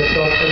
Gracias.